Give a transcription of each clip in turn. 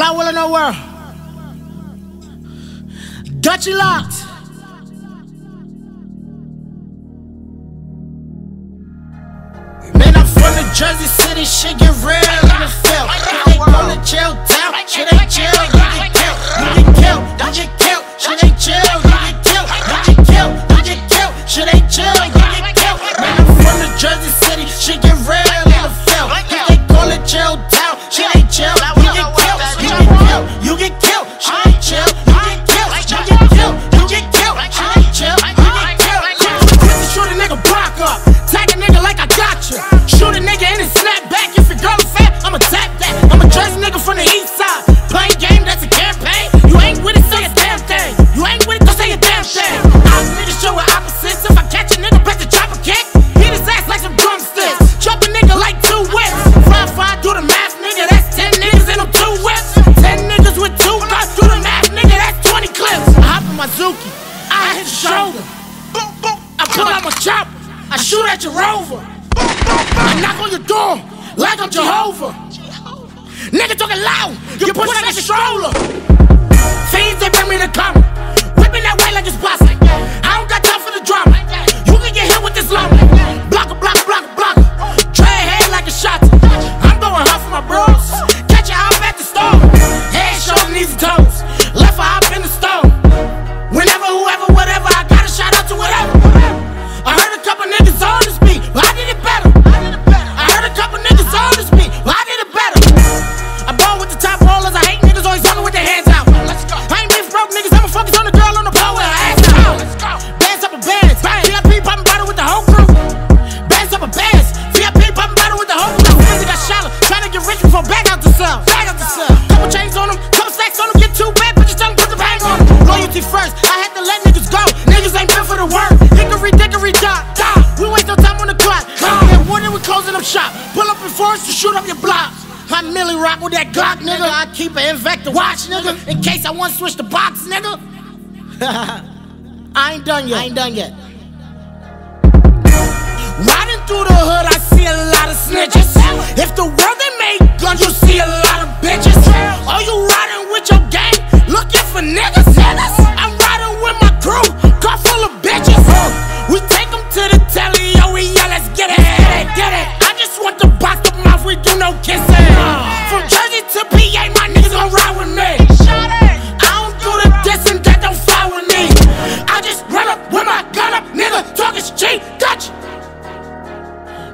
Fly Willow Dutchy Locked. Man, I'm from the Jersey City, shit get real in the field. If they go to jail, down, shit ain't jail. I, hit your shoulder. I pull out my chopper. I shoot at your rover. I knock on your door like I'm Jehovah. Jehovah. Nigga talking loud. You, you push, push like a stroller. I'ma get too bad, bitches tryna put the pain on. Loyalty first, I had to let niggas go. Niggas ain't built for the work. Hickory dickory dot, dot. We waste no time on the clock. Come. And what are we closing up shop. Pull up in force to shoot up your block. I'm Millie rock with that Glock, nigga. I keep an Invicta watch, nigga. In case I want to switch the box, nigga. I ain't done yet. I ain't done yet. Riding through the hood, I see a lot of snitches. If the world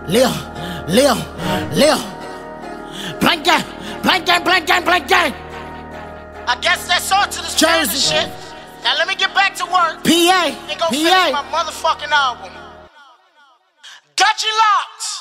Leo, Leo, Leo. Blanca, Blanca, blank Blanca. I guess that's all to this Jersey shit. Now let me get back to work. PA. And go PA. finish my motherfucking album. Dutchy Locks.